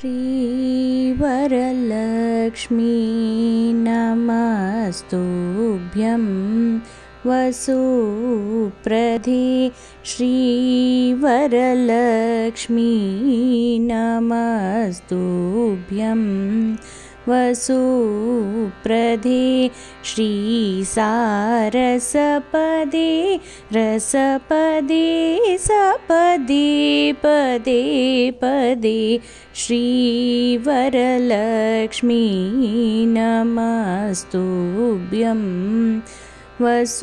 श्रीवरलक्ष्मी नमस्तुभ्यं वसुप्रधे श्रीवरलक्ष्मी नमस्तुभ्यं वसुप्रधे श्रीसारसपदे रसपदे सपदे पदे पदे श्रीवरलक्ष्मी नमस्तुभ्यं। वसु